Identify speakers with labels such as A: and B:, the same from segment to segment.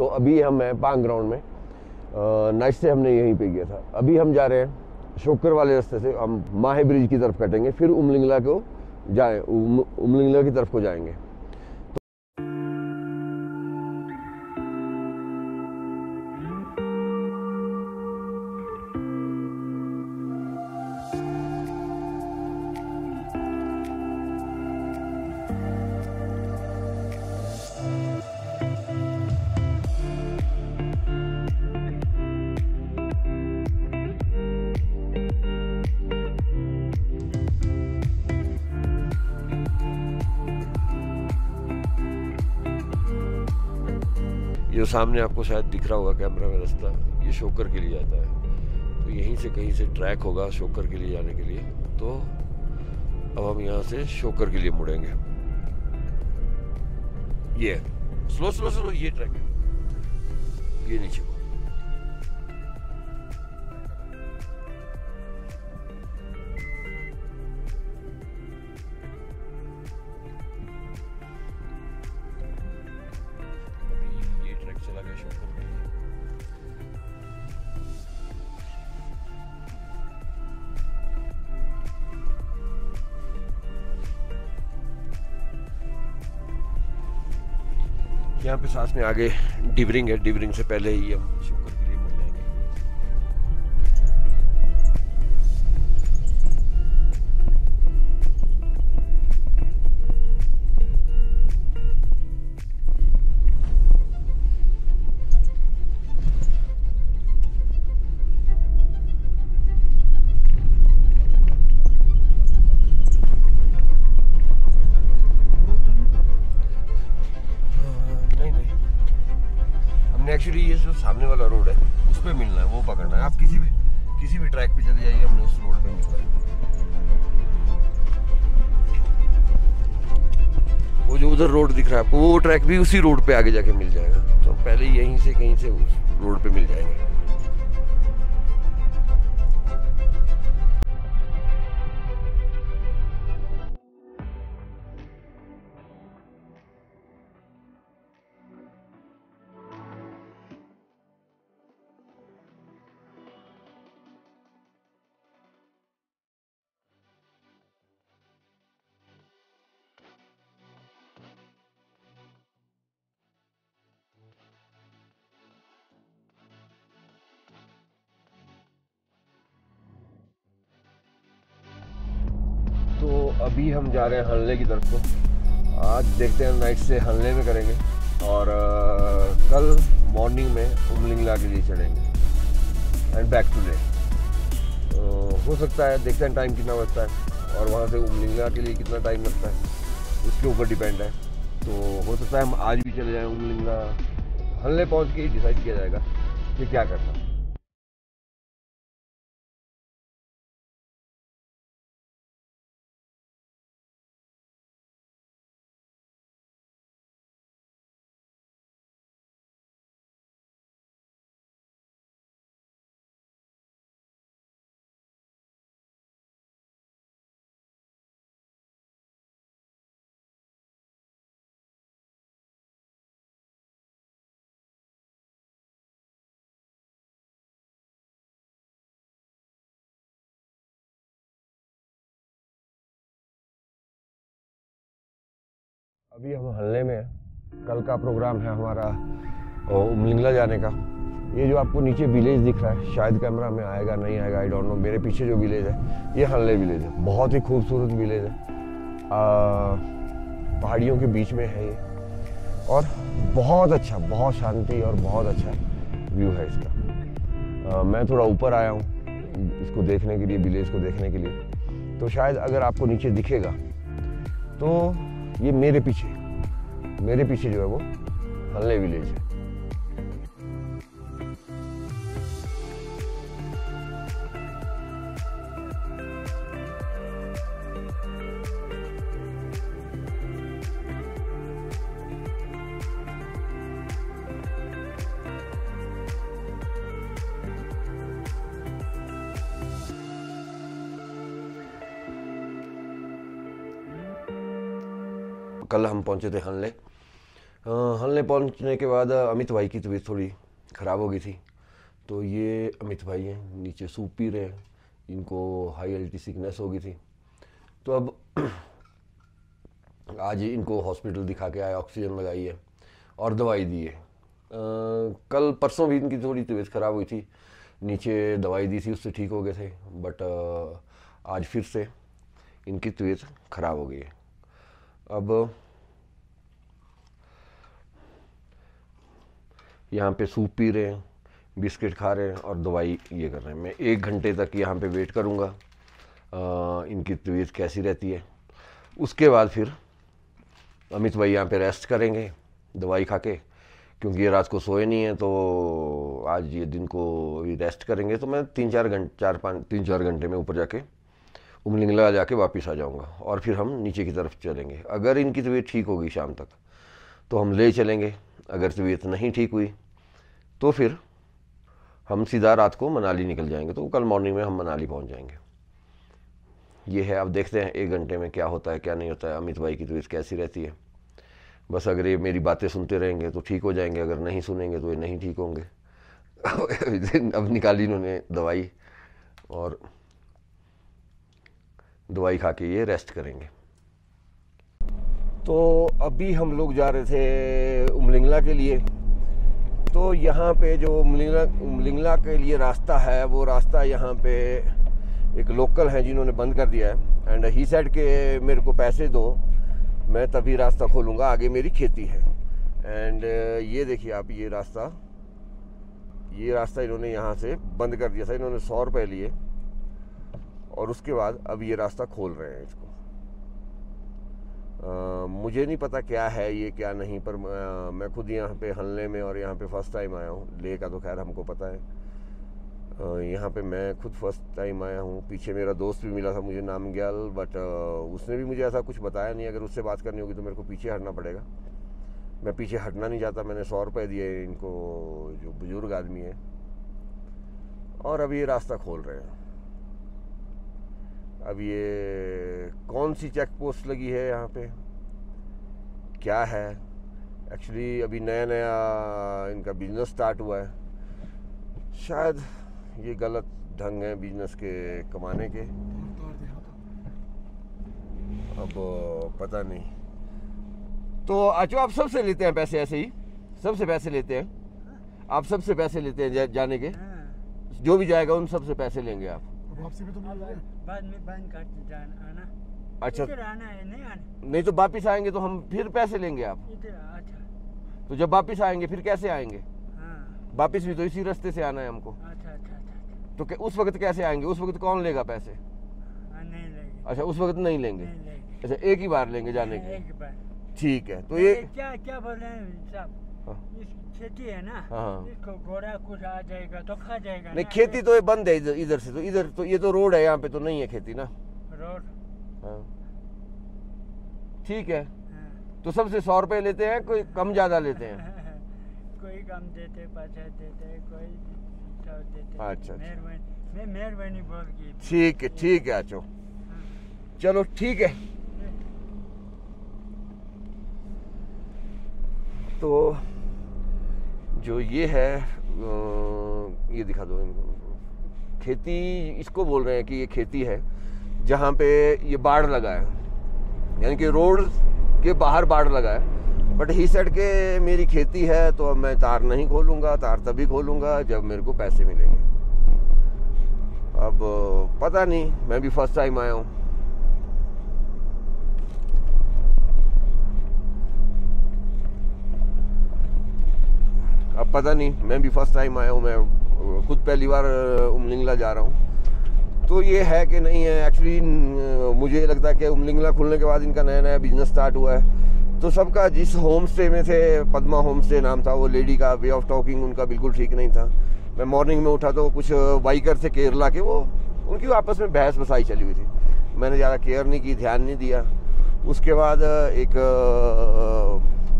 A: तो अभी हम हैं पांग ग्राउंड में नाइट से हमने यहीं पे किया था। अभी हम जा रहे हैं शोकर वाले रास्ते से। हम माहे ब्रिज की तरफ़ कटेंगे फिर उमलिंगला को जाए उम, उमलिंगला की तरफ़ को जाएँगे। ये सामने आपको शायद दिख रहा होगा कैमरा में रास्ता, ये शोकर के लिए जाता है। तो यहीं से कहीं से ट्रैक होगा शोकर के लिए जाने के लिए। तो अब हम यहाँ से शोकर के लिए मुड़ेंगे। ये स्लो स्लो स्लो ये ट्रैक है। ये नीचे। यहाँ पे साथ में आगे डिबरिंग है डिबरिंग से पहले ही हम सामने वाला रोड है, उस पर मिलना है, वो पकड़ना है। आप किसी भी किसी भी ट्रैक पे चले जाइए, हमने उस रोड पे मिलना है। वो जो उधर रोड दिख रहा है आपको, वो ट्रैक भी उसी रोड पे आगे जाके मिल जाएगा। तो पहले यहीं से, कहीं से उस रोड पे मिल जाएँगे। अभी हम जा रहे हैं हल्ले की तरफ़ को आज देखते हैं नाइट से हल्ले में करेंगे और अ, कल मॉर्निंग में उमलिंगला के लिए चढ़ेंगे। एंड बैक टू तो हो सकता है देखते हैं टाइम कितना बचता है और वहाँ से उमलिंगला के लिए कितना टाइम लगता है। उसके ऊपर डिपेंड है। तो हो सकता है हम आज भी चले जाएँ उमलिंगला। हल्ले पहुँच के ही डिसाइड किया जाएगा कि क्या करना अभी हम हल्ले में कल का प्रोग्राम है हमारा उमलिंगला जाने का। ये जो आपको नीचे विलेज दिख रहा है शायद कैमरा में आएगा नहीं आएगा आई डोंट नो मेरे पीछे जो विलेज है ये हल्ले विलेज है। बहुत ही खूबसूरत विलेज है। पहाड़ियों के बीच में है ये। और बहुत अच्छा बहुत शांति और बहुत अच्छा व्यू है इसका। अ, मैं थोड़ा ऊपर आया हूँ इसको देखने के लिए विलेज को देखने के लिए। तो शायद अगर आपको नीचे दिखेगा तो ये मेरे पीछे मेरे पीछे जो है वो हल्ले विलेज है। कल हम पहुँचे थे हल्ले। हलने पहुँचने के बाद अमित भाई की तबीयत थोड़ी ख़राब हो गई थी। तो ये अमित भाई हैं, नीचे सूप पी रहे हैं, इनको हाई एल्टी सिकनेस हो गई थी। तो अब आज इनको हॉस्पिटल दिखा के आए ऑक्सीजन लगाई है और दवाई दी है। कल परसों भी इनकी थोड़ी तबीयत ख़राब हुई थी। नीचे दवाई दी थी, उससे ठीक हो गए थे बट आज फिर से इनकी तबीयत ख़राब हो गई है। अब यहाँ पे सूप पी रहे हैं, बिस्किट खा रहे हैं और दवाई ये कर रहे हैं। मैं एक घंटे तक यहाँ पे वेट करूँगा इनकी तबीयत कैसी रहती है। उसके बाद फिर अमित भाई यहाँ पे रेस्ट करेंगे दवाई खा के, क्योंकि ये रात को सोए नहीं है तो आज ये दिन को रेस्ट करेंगे। तो मैं तीन चार घंटे चार पाँच, तीन चार घंटे में ऊपर जाके उमलिंगला जाके वापस आ जाऊँगा और फिर हम नीचे की तरफ़ चलेंगे। अगर इनकी तबीयत ठीक होगी शाम तक तो हम ले चलेंगे। अगर तबीयत नहीं ठीक हुई तो फिर हम सीधा रात को मनाली निकल जाएँगे। तो कल मॉर्निंग में हम मनाली पहुँच जाएँगे। ये है अब देखते हैं, एक घंटे में क्या होता है, क्या नहीं होता है। अमित भाई की तबीयत कैसी रहती है? बस अगर ये मेरी बातें सुनते रहेंगे तो ठीक हो जाएँगे। अगर नहीं सुनेंगे तो ये नहीं ठीक होंगे। अब निकाली इन्होंने दवाई और दवाई खा के ये रेस्ट करेंगे। तो अभी हम लोग जा रहे थे उमलिंगला के लिए। तो यहाँ पे जो उमलिंगला उमलिंगला के लिए रास्ता है, वो रास्ता यहाँ पे एक लोकल है जिन्होंने बंद कर दिया है। एंड ही सेड के मेरे को पैसे दो, मैं तभी रास्ता खोलूँगा, आगे मेरी खेती है। एंड ये देखिए आप, ये रास्ता ये रास्ता इन्होंने यहाँ से बंद कर दिया था। इन्होंने सौ रुपये लिए। और उसके बाद अब ये रास्ता खोल रहे हैं इसको। आ, मुझे नहीं पता क्या है ये क्या नहीं पर आ, मैं खुद यहाँ पे हलने में और यहाँ पे फ़र्स्ट टाइम आया हूँ। ले का तो खैर हमको पता है। यहाँ पे मैं खुद फ़र्स्ट टाइम आया हूँ। पीछे मेरा दोस्त भी मिला था मुझे नाम ग्याल बट उसने भी मुझे ऐसा कुछ बताया नहीं। अगर उससे बात करनी होगी तो मेरे को पीछे हटना पड़ेगा। मैं पीछे हटना नहीं चाहता मैंने सौ रुपये दिए इनको जो बुज़ुर्ग आदमी है। और अब ये रास्ता खोल रहे हैं। अब ये कौन सी चेक पोस्ट लगी है यहाँ पे? क्या है? एक्चुअली अभी नया नया इनका बिज़नेस स्टार्ट हुआ है। शायद ये गलत ढंग है बिज़नेस के कमाने के। अब पता नहीं। तो अच्छा आप सबसे लेते हैं पैसे ऐसे ही? सबसे पैसे लेते हैं? आप सबसे पैसे लेते हैं जाने के? हाँ। जो भी जाएगा उन सबसे पैसे लेंगे आप। वापसी में तो बाद में बंद कर आना। अच्छा। आना है नहीं आना। नहीं तो वापिस आएँगे तो हम फिर पैसे लेंगे आप। अच्छा। तो जब वापिस आएँगे फिर कैसे आएँगे? हाँ। वापिस भी तो इसी रास्ते से आना है हमको। अच्छा अच्छा अच्छा तो उस वक्त कैसे आएँगे? उस वक्त कौन लेगा पैसे? हाँ, नहीं लेंगे। अच्छा उस वक्त नहीं लेंगे। अच्छा एक ही बार लेंगे जाने के ठीक है तो ये क्या क्या बोल रहे हैं साहब हाँ। खेती है ना हाँ। इसको घोड़ा कुछ आ जाएगा तो खा जाएगा नहीं खेती तो ये बंद है इधर इधर से तो इधर तो ये तो रोड है यहाँ पे तो नहीं है खेती ना। रोड? हाँ। ठीक है। हाँ। तो सबसे सौ रुपए लेते हैं कोई कम ज़्यादा लेते हैं? कोई कम देते पैसे देते कोई अच्छा, अच्छा। मेहरबानी बोल की ठीक है ठीक है आचो हाँ। चलो ठीक है। तो जो ये है ये दिखा दो खेती इसको बोल रहे हैं कि ये खेती है, जहाँ पे ये बाढ़ लगा है। यानी कि रोड के बाहर बाढ़ लगा है बट ही सेट के मेरी खेती है तो अब मैं तार नहीं खोलूँगा, तार तभी खोलूँगा जब मेरे को पैसे मिलेंगे। अब, पता नहीं, मैं भी फ़र्स्ट टाइम आया हूँ। अब पता नहीं, मैं भी फ़र्स्ट टाइम आया हूँ, मैं खुद पहली बार उमलिंगला जा रहा हूँ। तो ये है कि नहीं है एक्चुअली मुझे लगता है कि उमलिंगला खुलने के बाद इनका नया नया बिज़नेस स्टार्ट हुआ है। तो सबका जिस होम स्टे में थे, पद्मा होम स्टे नाम था, वो लेडी का वे ऑफ़ टॉकिंग उनका बिल्कुल ठीक नहीं था। मैं मॉर्निंग में उठा तो कुछ बाइकर थे केरला के, वो, उनकी आपस में बहस बसाई चली हुई थी। मैंने ज़्यादा केयर नहीं की, ध्यान नहीं दिया। उसके बाद एक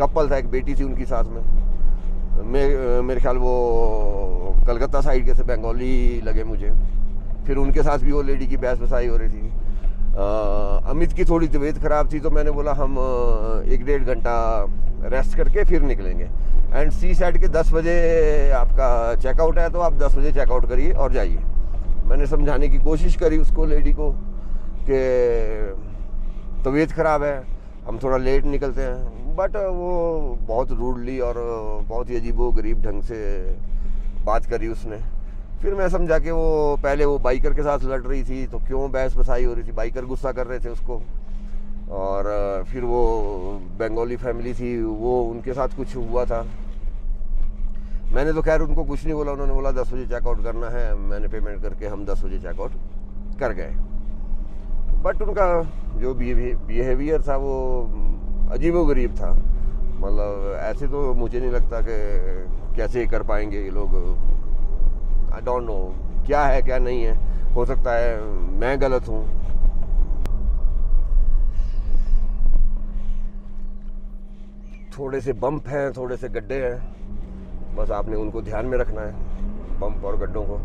A: कपल था, एक बेटी थी उनकी साथ में। मे, मेरे ख्याल वो कलकत्ता साइड के से बंगाली लगे मुझे। फिर उनके साथ भी वो लेडी की बहस बसाई हो रही थी। आ, अमित की थोड़ी तबीयत ख़राब थी तो मैंने बोला हम एक डेढ़ घंटा रेस्ट करके फिर निकलेंगे। एंड सी साइड के 10 बजे आपका चेकआउट है तो आप 10 बजे चेकआउट करिए और जाइए। मैंने समझाने की कोशिश करी उसको लेडी को कि तबीयत ख़राब है। हम थोड़ा लेट निकलते हैं बट वो बहुत रूडली और बहुत ही अजीबो गरीब ढंग से बात करी उसने। फिर मैं समझा कि वो पहले वो बाइकर के साथ लड़ रही थी तो क्यों बहस बसाई हो रही थी? बाइकर गुस्सा कर रहे थे उसको। और फिर वो बंगाली फैमिली थी, वो उनके साथ कुछ हुआ था। मैंने तो खैर उनको कुछ नहीं बोला, उन्होंने बोला, दस बजे चेकआउट करना है। मैंने पेमेंट करके हम दस बजे चेकआउट कर गए। बट उनका जो बिहेवियर था वो अजीब गरीब था। मतलब ऐसे तो मुझे नहीं लगता कि कैसे कर पाएँगे ये लोग। आई डोंट नो क्या है, क्या नहीं है। हो सकता है मैं गलत हूँ। थोड़े से बम्प हैं, थोड़े से गड्ढे हैं। बस आपने उनको ध्यान में रखना है बम्प और गड्ढों को।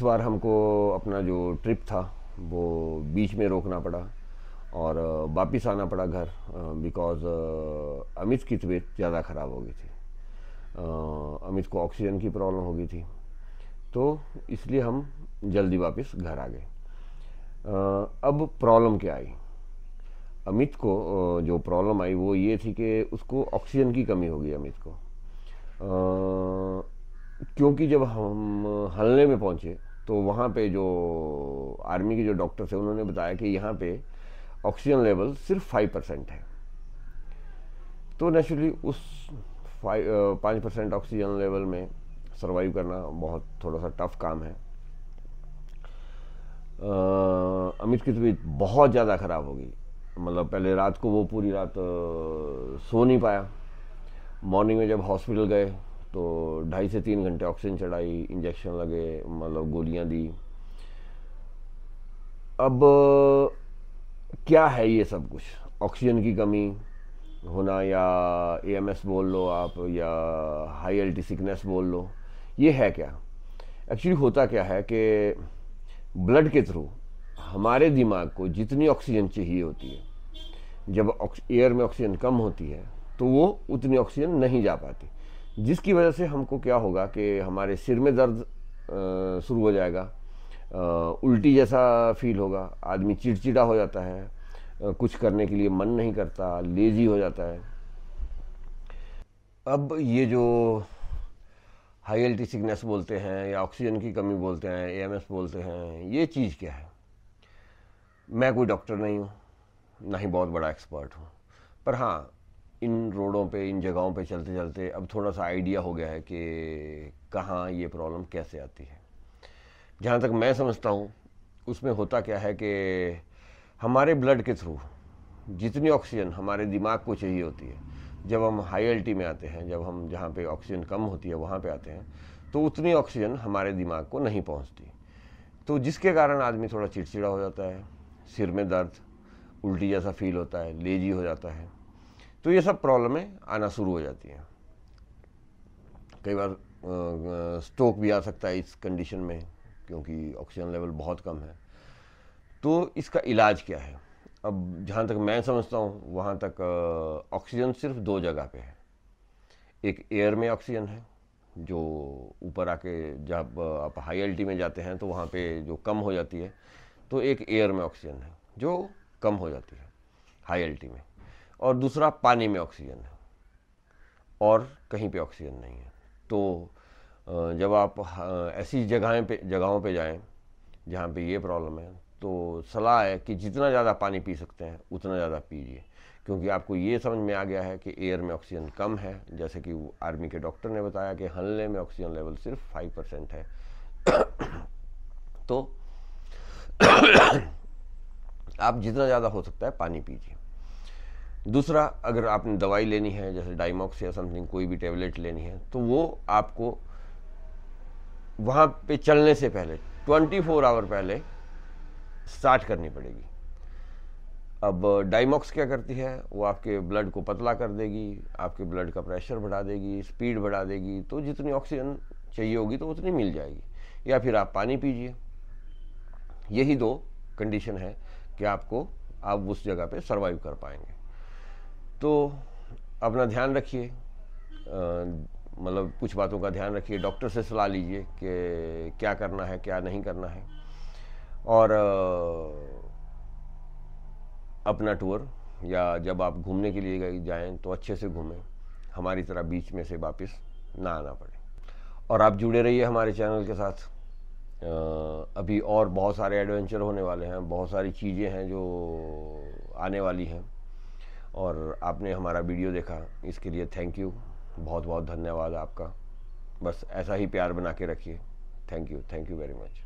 A: इस बार हमको अपना जो ट्रिप था वो बीच में रोकना पड़ा और वापस आना पड़ा घर बिकॉज़ अमित की तबीयत ज़्यादा ख़राब हो गई थी। अमित को ऑक्सीजन की प्रॉब्लम हो गई थी। तो इसलिए हम जल्दी वापस घर आ गए। अब प्रॉब्लम क्या आई? अमित को जो प्रॉब्लम आई वो ये थी कि उसको ऑक्सीजन की कमी हो गई अमित को। आ, क्योंकि जब हम हलने में पहुँचे तो वहाँ पे जो आर्मी के जो डॉक्टर थे उन्होंने बताया कि यहाँ पे ऑक्सीजन लेवल सिर्फ़ फाइव परसेंट है। तो नेचुरली उस फाइव पाँच परसेंट ऑक्सीजन लेवल में सरवाइव करना बहुत थोड़ा सा टफ काम है। आ, अमित की तबीयत बहुत ज़्यादा ख़राब हो गई मतलब पहले रात को वो पूरी रात सो नहीं पाया। मॉर्निंग में जब हॉस्पिटल गए तो ढाई से तीन घंटे ऑक्सीजन चढ़ाई इंजेक्शन लगे मतलब गोलियाँ दी। अब, क्या है ये सब कुछ? ऑक्सीजन की कमी होना या एएमएस बोल लो आप, या हाई एल्टी सिकनेस बोल लो, ये है क्या? एक्चुअली होता क्या है कि ब्लड के थ्रू हमारे दिमाग को जितनी ऑक्सीजन चाहिए होती है, जब एयर में ऑक्सीजन कम होती है तो वो उतनी ऑक्सीजन नहीं जा पाती। जिसकी वजह से हमको क्या होगा कि हमारे सिर में दर्द शुरू हो जाएगा। उल्टी जैसा फील होगा, आदमी चिड़चिड़ा हो जाता है कुछ करने के लिए मन नहीं करता, लेजी हो जाता है। अब ये जो हाई एल्टी सिकनेस बोलते हैं, या ऑक्सीजन की कमी बोलते हैं एएमएस बोलते हैं, ये चीज़ क्या है? मैं कोई डॉक्टर नहीं हूँ, ना ही बहुत बड़ा एक्सपर्ट हूँ। पर हाँ इन रोडों पे, इन जगहों पे चलते चलते अब थोड़ा सा आइडिया हो गया है कि कहाँ ये प्रॉब्लम कैसे आती है। जहाँ तक मैं समझता हूँ, उसमें होता क्या है कि हमारे ब्लड के थ्रू जितनी ऑक्सीजन हमारे दिमाग को चाहिए होती है, जब हम हाई एल्टी में आते हैं, जब हम जहाँ पे ऑक्सीजन कम होती है, वहाँ पे आते हैं तो उतनी ऑक्सीजन हमारे दिमाग को नहीं पहुँचती। तो जिसके कारण आदमी थोड़ा चिड़चिड़ा हो जाता है, सिर में दर्द, उल्टी जैसा फील होता है, लेजी हो जाता है। तो ये सब प्रॉब्लमें आना शुरू हो जाती हैं। कई बार स्ट्रोक भी आ सकता है इस कंडीशन में, क्योंकि ऑक्सीजन लेवल बहुत कम है। तो इसका इलाज क्या है? अब जहाँ तक मैं समझता हूँ, वहाँ तक ऑक्सीजन सिर्फ़ दो जगह पे है। एक एयर में ऑक्सीजन है, जो ऊपर आके जब आप हाई एल्टी में जाते हैं तो वहाँ पे जो कम हो जाती है तो एक एयर में ऑक्सीजन है, जो कम हो जाती है हाई एल्टी में। और दूसरा, पानी में ऑक्सीजन है। और कहीं पे ऑक्सीजन नहीं है। तो जब आप ऐसी जगहें पे, जगहों पे जाएँ, जहाँ पे ये प्रॉब्लम है तो सलाह है कि जितना ज़्यादा पानी पी सकते हैं, उतना ज़्यादा पीजिए। क्योंकि आपको ये समझ में आ गया है कि एयर में ऑक्सीजन कम है। जैसे कि आर्मी के डॉक्टर ने बताया कि हल्ले में ऑक्सीजन लेवल सिर्फ़ फाइव परसेंट है। तो आप जितना ज़्यादा हो सकता है, पानी पीजिए। दूसरा, अगर आपने दवाई लेनी है, जैसे डाइमॉक्स या समथिंग कोई भी टेबलेट लेनी है तो वो आपको वहाँ पे चलने से पहले 24 फोर आवर पहले स्टार्ट करनी पड़ेगी। अब डाइमॉक्स क्या करती है? वो आपके ब्लड को पतला कर देगी, आपके ब्लड का प्रेशर बढ़ा देगी स्पीड बढ़ा देगी तो जितनी ऑक्सीजन चाहिए होगी तो उतनी मिल जाएगी। या फिर आप पानी पीजिए। यही दो कंडीशन है कि आपको आप उस जगह पे सरवाइव कर पाएँगे। तो अपना ध्यान रखिए मतलब कुछ बातों का ध्यान रखिए, डॉक्टर से सलाह लीजिए कि क्या करना है, क्या नहीं करना है। और अपना टूर या जब आप घूमने के लिए जाएँ तो अच्छे से घूमें। हमारी तरह बीच में से वापस ना आना पड़े। और आप जुड़े रहिए हमारे चैनल के साथ। अभी और बहुत सारे एडवेंचर होने वाले हैं, बहुत सारी चीज़ें हैं जो आने वाली हैं। और आपने हमारा वीडियो देखा, इसके लिए थैंक यू बहुत बहुत धन्यवाद आपका। बस ऐसा ही प्यार बना के रखिए। Thank you thank you very much